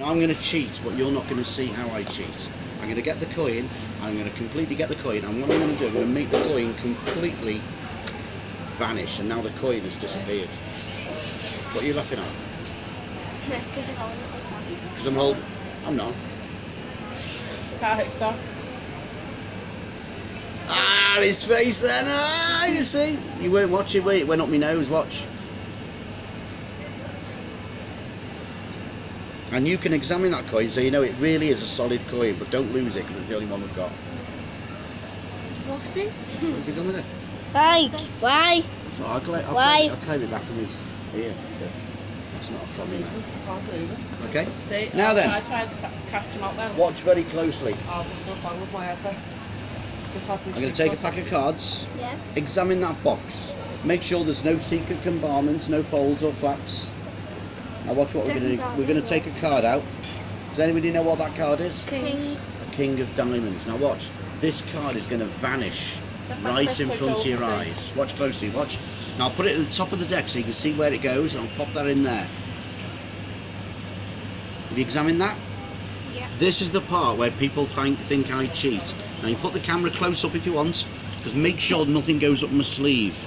Now I'm going to cheat, but you're not going to see how I cheat. I'm going to get the coin, I'm going to completely get the coin, and what I'm going to do, I'm going to make the coin completely vanish, and now the coin has disappeared. What are you laughing at? Because I'm holding... I'm not. Target stop. Ah, his face then. Ah, you see? You weren't watching, were you? It went up my nose, watch. And you can examine that coin so you know it really is a solid coin, but don't lose it because it's the only one we've got. Lost it? What have you done with it? Why? Why? So I'll, claim, I'll, Why? claim, I'll claim it back from his ear. So that's not a problem. Decent. I can't get over. Okay? See? Now then. I tried to ca- catch him out then. Watch very closely. I'll just go bang with my head this. Just like I'm going to take a pack of cards, Yeah. examine that box, make sure there's no secret compartments, no folds or flaps. Now watch what we're going to do. We're going to take a card out. Does anybody know what that card is? Kings. A king of diamonds. Now watch. This card is going to vanish So if I right in front of your eyes. Watch closely. Watch. Now I'll put it at the top of the deck so you can see where it goes. I'll pop that in there. Have you examined that? Yeah. This is the part where people think, think I cheat. Now you put the camera close up if you want, because make sure nothing goes up my sleeve.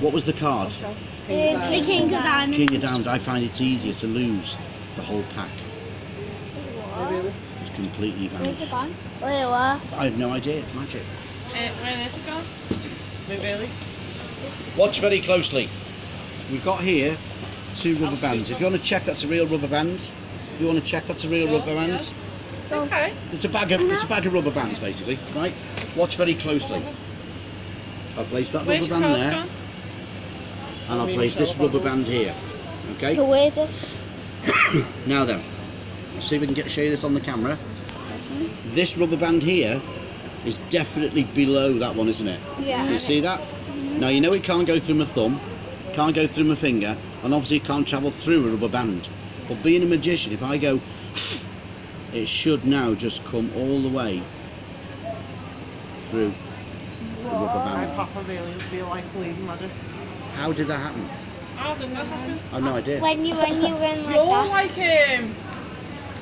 What was the card? Okay. The King of Diamonds. King of Diamonds. I find it's easier to lose the whole pack. Really? It's completely vanished. Where's it gone? Wait, what? I have no idea. It's magic. Uh, where is it gone? Really? Watch very closely. We've got here two rubber I'm bands. If you want to check that's a real rubber band, if you want to check that's a real Sure, rubber band, Oh. Okay. it's a bag of it's a bag of rubber bands basically, right? Watch very closely. I'll place that Where's rubber your band there, gone? And I'll place this rubber band here. Okay. Where's it? Now then, let's see if we can get show you this on the camera. This rubber band here is definitely below that one, isn't it? Yeah. You see that? Mm-hmm. Now you know it can't go through my thumb, can't go through my finger, and obviously it can't travel through a rubber band. But being a magician, if I go, it should now just come all the way through the rubber I band. proper really feel like believing magic. How did that happen? How did that happen? I've no idea. When you when you went like You're that. like him.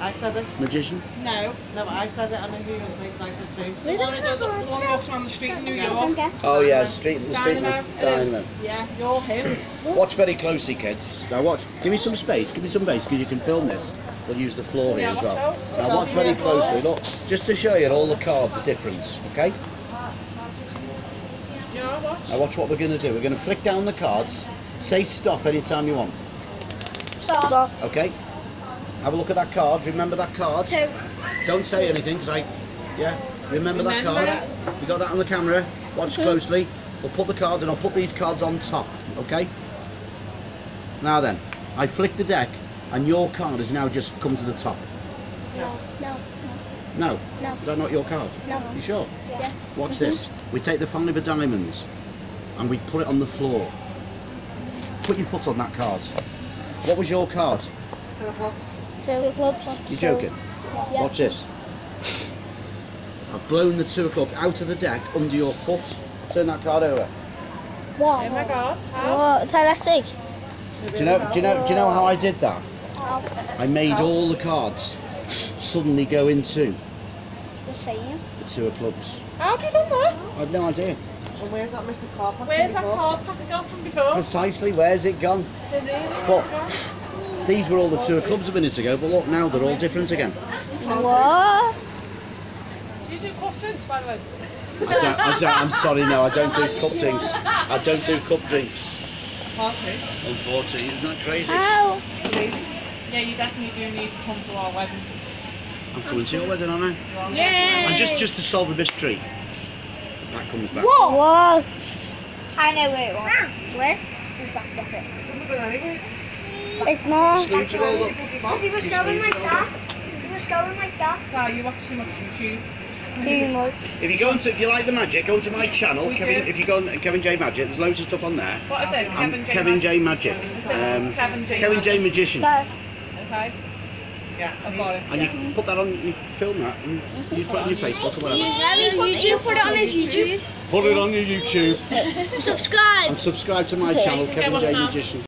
I said it. Magician? No. No, but I said it. I know who you were saying because I said too. The one who does it, the one who walks around the street in New York. Oh yeah, street, the street Dynamo. dynamo. Yeah, you're him. Watch very closely, kids. Now watch. Give me some space. Give me some space because you can film this. We'll use the floor here Yeah, as well. out. Now watch very closely. Look, just to show you all the cards are different. Okay. Yeah, watch. Now watch what we're going to do. We're going to flick down the cards. Say stop anytime you want. Stop. Okay. Have a look at that card. Remember that card. Two. Don't say anything because I. Yeah. Remember that Remember card. You got that on the camera. Watch mm-hmm. closely. We'll put the cards and I'll put these cards on top. Okay. Now then, I flick the deck and your card has now just come to the top. No. No. No. No. Is that not your card? No. You sure? Yeah. Watch this. We take the five of diamonds and we put it on the floor. Put your foot on that card. What was your card? Two o'clocks. Two of clubs. You're joking? Yeah. Watch this. I've blown the two o'clock out of the deck under your foot. Turn that card over. What? Oh my god. How? What? Try let's take. Do you know? Do you know? Do you know how I did that? I made all the cards suddenly go into The same. the two of clubs. How have you know that? I have no idea And where's that Mr. card pack? Where's that before? card gone from before? precisely. Where's it gone? The But- nice These were all the two of clubs a minute ago, but look now they're all different again. What? Do you do cup drinks, by the way? I don't. I don't. I'm sorry. No, I don't do cup drinks. I don't do cup drinks. Can't pay. Unfortunately, isn't that crazy? How? Amazing. Yeah, you definitely do need to come to our wedding. I'm coming to your wedding, aren't I? Yeah. And just just to solve the mystery, the back comes back. What? What? I know where it was. Where? It's back pocket. Couldn't have been anyway. It's more. Sleeves all up. Because he was going like that. He was going like that. So you watch too much YouTube. Too much. If you go into, if you like the magic, go onto my channel. We Kevin, do. if you go on Kevin J Magic, there's loads of stuff on there. What is it? I'm Kevin J. Magic. Kevin J Magic. Magic. Is it Um, Kevin J. Kevin J Magician. So, Okay, Yeah. I've got it. And you can put that on, you film that, and you put it on your Facebook or whatever. YouTube, put it on his YouTube. Put it on your YouTube Subscribe. and subscribe to my Okay. channel, Kevin what's J now? Magician.